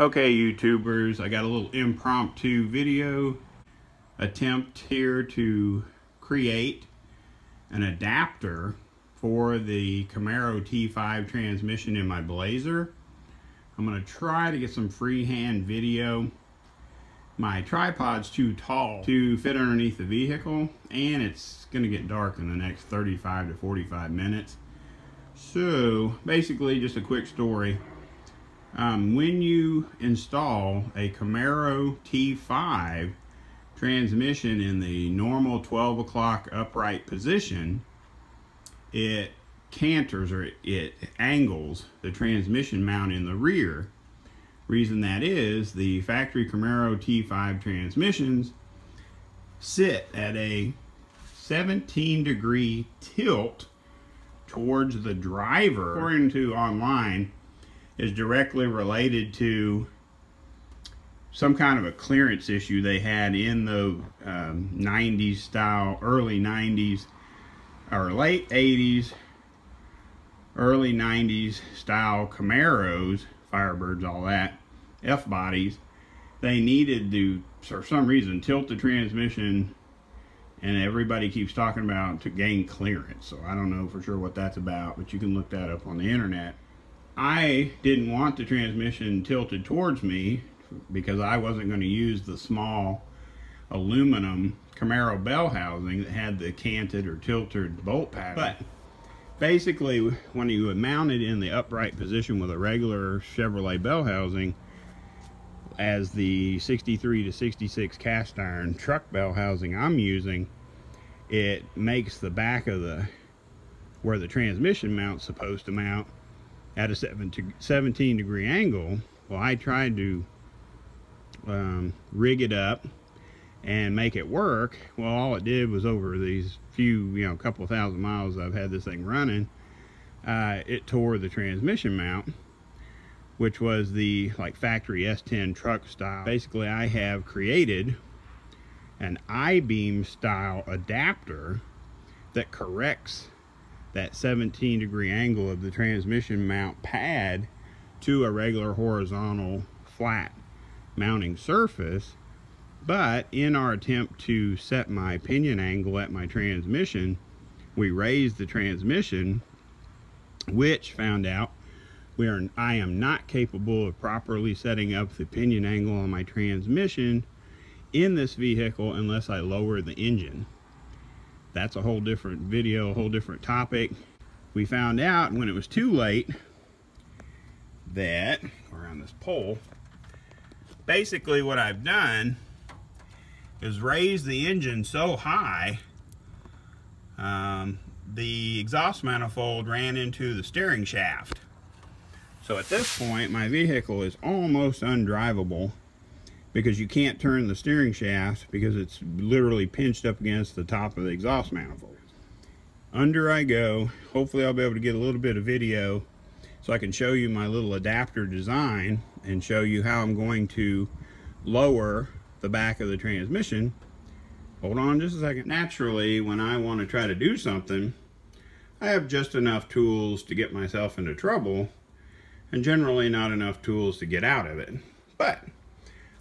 Okay, YouTubers, I got a little impromptu video attempt here to create an adapter for the Camaro T5 transmission in my Blazer. I'm going to try to get some freehand video. My tripod's too tall to fit underneath the vehicle and it's going to get dark in the next 35 to 45 minutes. So basically just a quick story. Um, when you install a Camaro T5 transmission in the normal 12 o'clock upright position, it canters or it angles the transmission mount in the rear. Reason that is, the factory Camaro T5 transmissions sit at a 17 degree tilt towards the driver. According to online, is directly related to some kind of a clearance issue they had in the um, 90s style, early 90s, or late 80s, early 90s style Camaros, Firebirds, all that, F-bodies. They needed to, for some reason, tilt the transmission and everybody keeps talking about to gain clearance. So I don't know for sure what that's about, but you can look that up on the internet. I didn't want the transmission tilted towards me because I wasn't going to use the small aluminum Camaro bell housing that had the canted or tilted bolt pattern. But basically, when you would mount it in the upright position with a regular Chevrolet bell housing, as the 63 to 66 cast iron truck bell housing I'm using, it makes the back of the where the transmission mount's supposed to mount at a 17 degree angle. Well, I tried to um, rig it up and make it work. Well, all it did was over these few, you know, couple thousand miles I've had this thing running, uh, it tore the transmission mount, which was the like factory S10 truck style. Basically, I have created an I-beam style adapter that corrects that 17 degree angle of the transmission mount pad to a regular horizontal flat mounting surface. But in our attempt to set my pinion angle at my transmission we raised the transmission which found out we are I am not capable of properly setting up the pinion angle on my transmission in this vehicle unless I lower the engine that's a whole different video, a whole different topic. We found out when it was too late that, around this pole, basically what I've done is raise the engine so high um, the exhaust manifold ran into the steering shaft. So at this point, my vehicle is almost undrivable because you can't turn the steering shaft because it's literally pinched up against the top of the exhaust manifold. Under I go. Hopefully I'll be able to get a little bit of video so I can show you my little adapter design and show you how I'm going to lower the back of the transmission. Hold on just a second. Naturally, when I want to try to do something, I have just enough tools to get myself into trouble and generally not enough tools to get out of it. But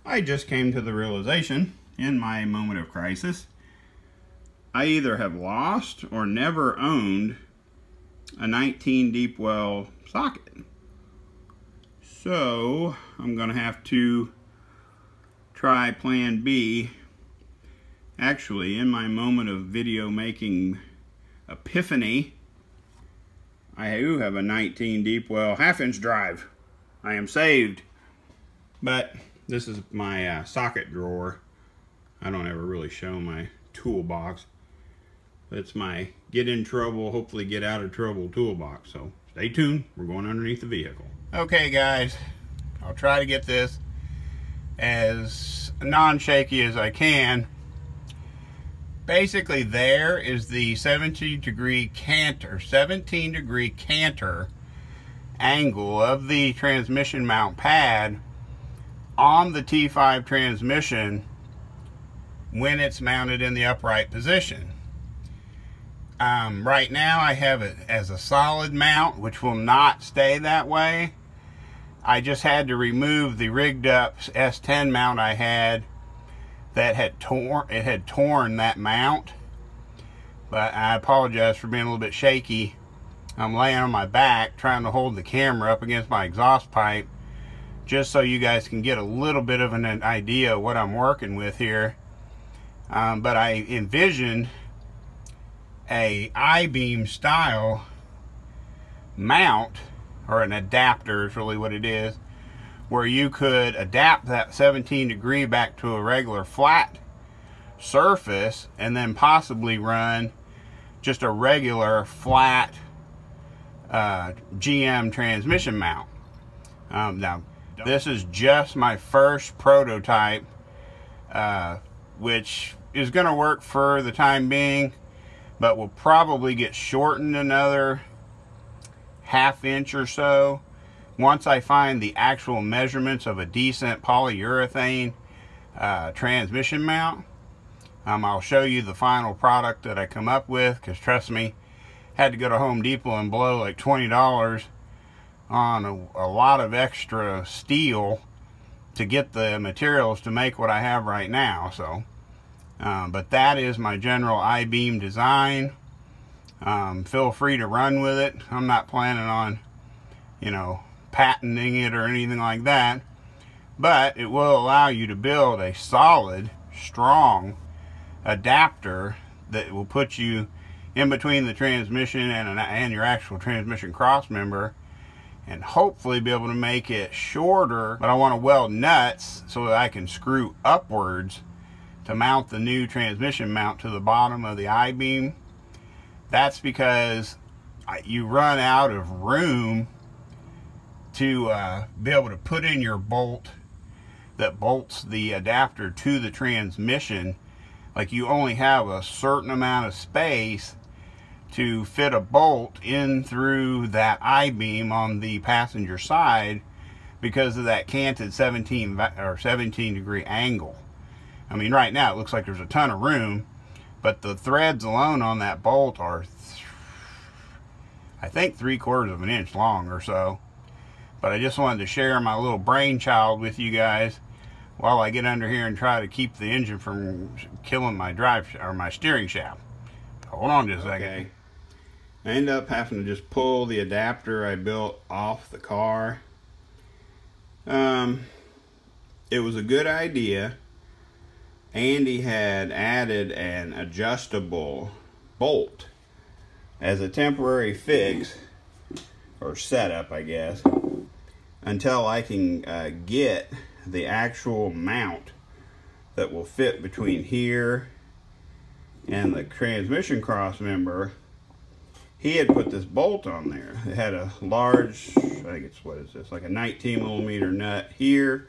I just came to the realization in my moment of crisis, I either have lost or never owned a 19 deep well socket. So I'm to have to try plan B. Actually, in my moment of video making epiphany, I do have a 19 deep well half inch drive. I am saved. But this is my uh, socket drawer. I don't ever really show my toolbox. It's my get in trouble, hopefully get out of trouble toolbox. So stay tuned. We're going underneath the vehicle. Okay, guys. I'll try to get this as non-shaky as I can. Basically, there is the 17 degree canter, 17 degree canter angle of the transmission mount pad on the T5 transmission when it's mounted in the upright position. Um, right now I have it as a solid mount which will not stay that way. I just had to remove the rigged up S10 mount I had that had torn it had torn that mount but I apologize for being a little bit shaky I'm laying on my back trying to hold the camera up against my exhaust pipe just so you guys can get a little bit of an idea of what I'm working with here um, but I envision a I-beam style mount or an adapter is really what it is where you could adapt that 17 degree back to a regular flat surface and then possibly run just a regular flat uh, GM transmission mount. Um, now, this is just my first prototype, uh, which is going to work for the time being, but will probably get shortened another half inch or so. Once I find the actual measurements of a decent polyurethane uh, transmission mount, um, I'll show you the final product that I come up with because trust me, had to go to Home Depot and blow like $20 on a, a lot of extra steel to get the materials to make what I have right now. So, um, but that is my general I-beam design. Um, feel free to run with it. I'm not planning on, you know, patenting it or anything like that, but it will allow you to build a solid, strong adapter that will put you in between the transmission and, an, and your actual transmission cross member and hopefully be able to make it shorter but I want to weld nuts so that I can screw upwards to mount the new transmission mount to the bottom of the I-beam. That's because you run out of room to uh, be able to put in your bolt that bolts the adapter to the transmission. Like you only have a certain amount of space to fit a bolt in through that I-beam on the passenger side because of that canted 17 or 17 degree angle. I mean right now it looks like there's a ton of room but the threads alone on that bolt are I think three quarters of an inch long or so but I just wanted to share my little brainchild with you guys while I get under here and try to keep the engine from killing my drive or my steering shaft. Hold on just a second. I end up having to just pull the adapter I built off the car. Um, it was a good idea. Andy had added an adjustable bolt as a temporary fix or setup, I guess until I can uh, get the actual mount that will fit between here and the transmission cross member he had put this bolt on there. It had a large I think it's what is this like a 19 millimeter nut here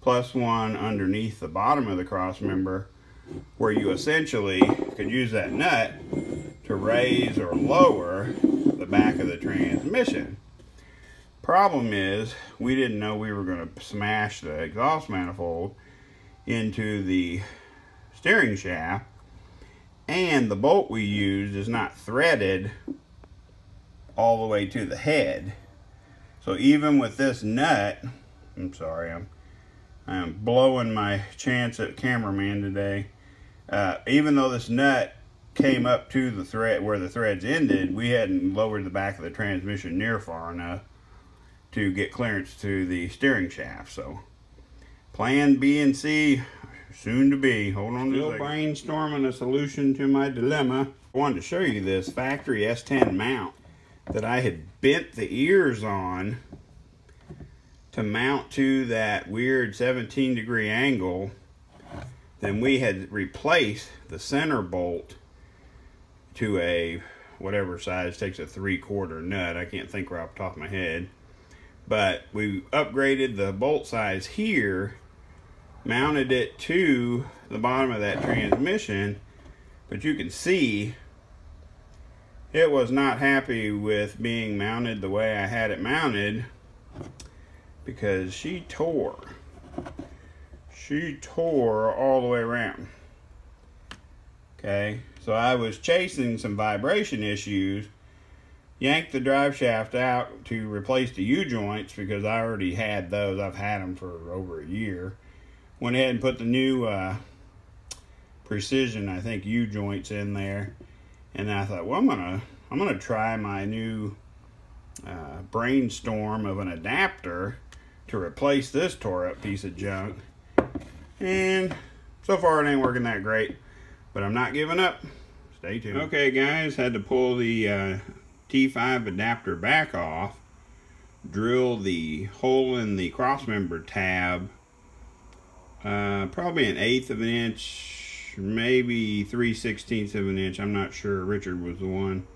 plus one underneath the bottom of the cross member where you essentially could use that nut to raise or lower the back of the transmission. Problem is, we didn't know we were going to smash the exhaust manifold into the steering shaft and the bolt we used is not threaded all the way to the head. So even with this nut, I'm sorry, I'm, I'm blowing my chance at cameraman today. Uh, even though this nut came up to the thread where the threads ended, we hadn't lowered the back of the transmission near far enough to get clearance to the steering shaft. So plan B and C soon to be. Hold on Still brainstorming a solution to my dilemma. I wanted to show you this factory S10 mount that I had bent the ears on to mount to that weird 17 degree angle. Then we had replaced the center bolt to a whatever size takes a three quarter nut. I can't think right off the top of my head. But we upgraded the bolt size here, mounted it to the bottom of that transmission, but you can see it was not happy with being mounted the way I had it mounted because she tore. She tore all the way around. Okay, so I was chasing some vibration issues yanked the drive shaft out to replace the U-joints because I already had those. I've had them for over a year. Went ahead and put the new uh, precision, I think, U-joints in there. And I thought, well, I'm gonna I'm gonna try my new uh, brainstorm of an adapter to replace this tore up piece of junk. And so far it ain't working that great, but I'm not giving up. Stay tuned. Okay guys, had to pull the uh, T5 adapter back off, drill the hole in the crossmember tab, uh, probably an eighth of an inch, maybe three sixteenths of an inch, I'm not sure, Richard was the one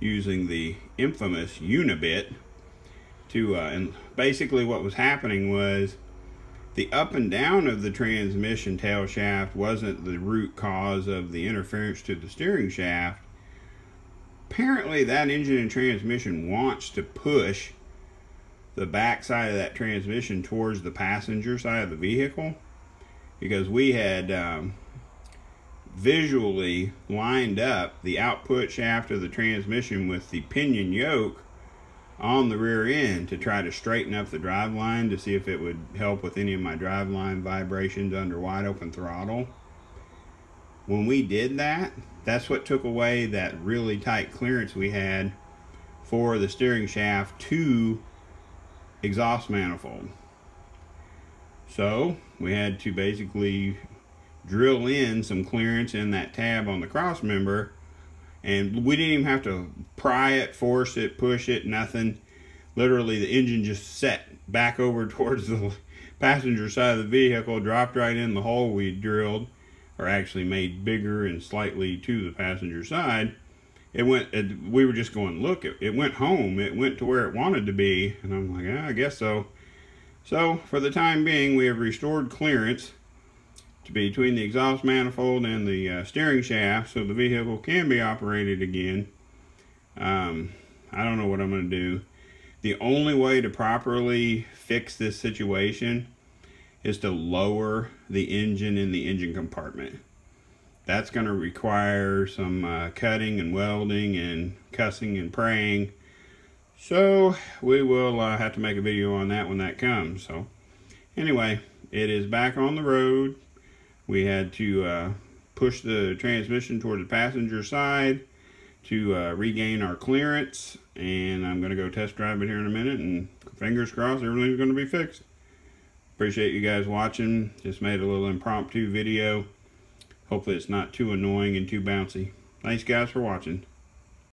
using the infamous Unibit to, uh, and basically what was happening was the up and down of the transmission tail shaft wasn't the root cause of the interference to the steering shaft. Apparently that engine and transmission wants to push the back side of that transmission towards the passenger side of the vehicle because we had um, visually lined up the output shaft of the transmission with the pinion yoke on the rear end to try to straighten up the drive line to see if it would help with any of my drive line vibrations under wide open throttle. When we did that, that's what took away that really tight clearance we had for the steering shaft to exhaust manifold. So we had to basically drill in some clearance in that tab on the cross member and we didn't even have to pry it, force it, push it, nothing. Literally the engine just set back over towards the passenger side of the vehicle, dropped right in the hole we drilled, or actually made bigger and slightly to the passenger side. It went, it, we were just going, look, it, it went home. It went to where it wanted to be. And I'm like, yeah, I guess so. So for the time being, we have restored clearance to be between the exhaust manifold and the uh, steering shaft so the vehicle can be operated again. Um, I don't know what I'm going to do. The only way to properly fix this situation is to lower the engine in the engine compartment. That's going to require some uh, cutting and welding and cussing and praying. So we will uh, have to make a video on that when that comes. So anyway, it is back on the road we had to uh, push the transmission toward the passenger side to uh, regain our clearance and I'm going to go test drive it here in a minute and fingers crossed everything's going to be fixed. Appreciate you guys watching. Just made a little impromptu video. Hopefully it's not too annoying and too bouncy. Thanks guys for watching.